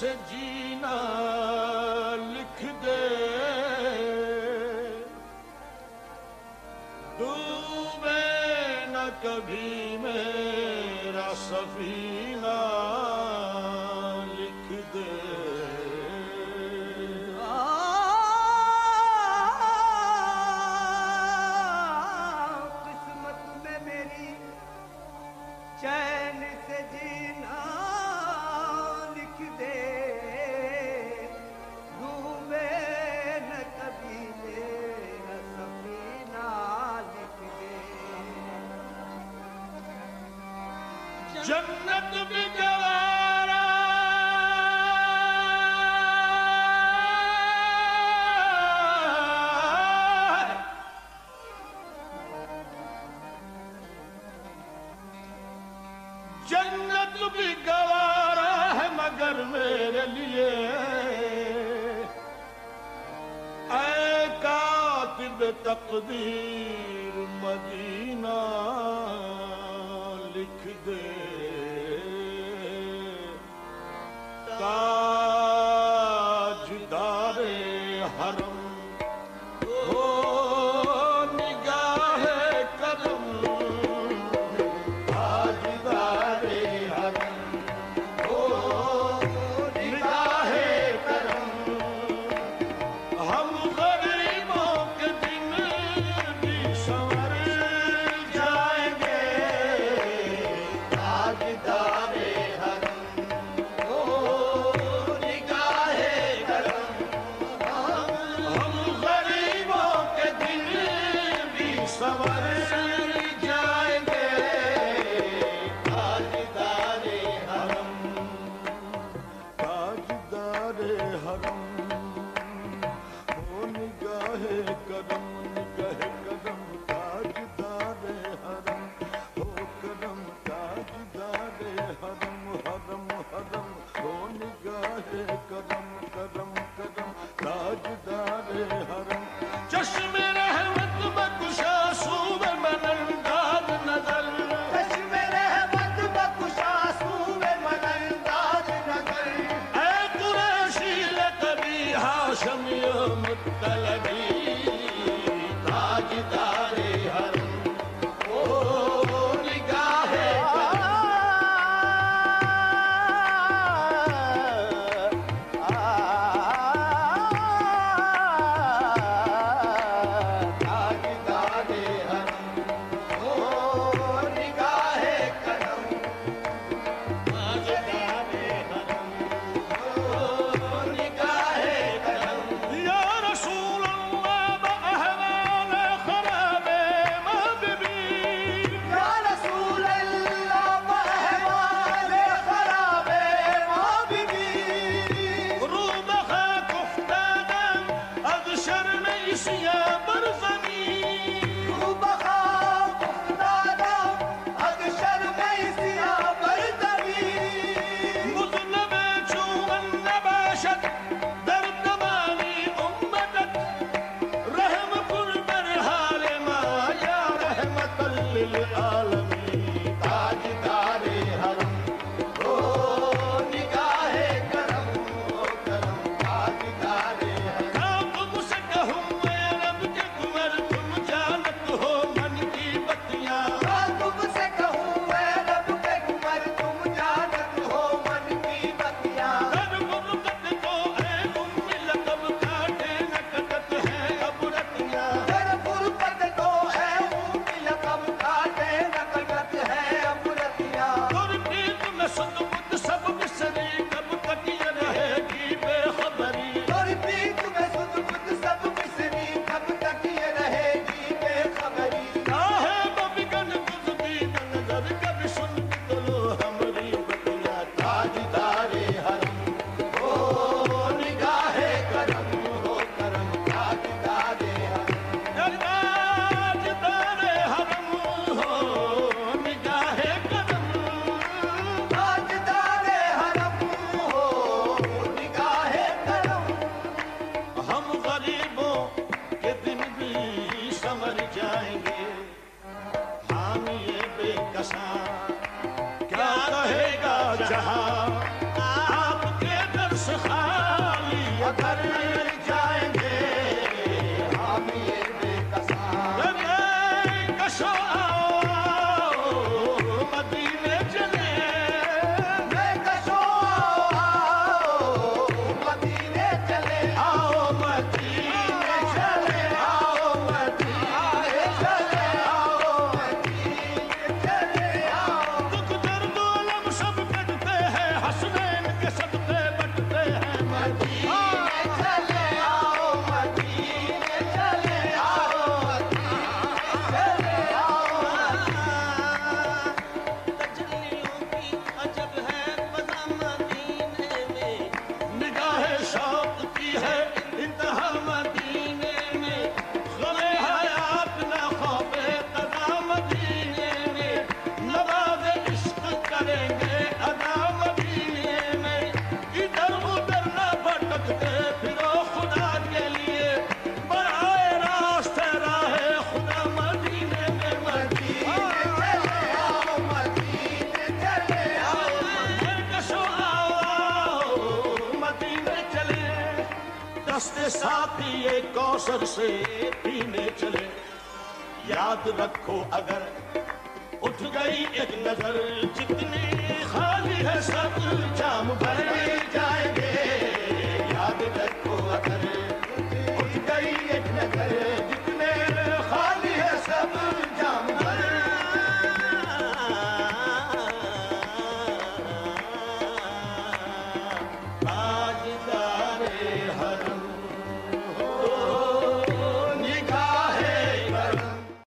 ਸਜੀਨਾ ਲਿਖ ਦੇ ਡੂਬੇ ਨਾ ਕਭੀ ਮੇਰਾ ਸਫੀ। ਜੰਨਤ ਵਿਗਵਾਰਾ जन्नत भी गवारा है मगर मेरे लिए कातिब तकदीर मदीना ਲਿਖਦੇ। ਤਾਜਦਾਰੇ ਹਰਮ ताजदारे हरम कदम कदम ತಲದಿ क्या दर्शाले हमेशा कस हंसते साथी ये कौशल से पीने चले याद रखो अगर उठ गई एक नजर जितने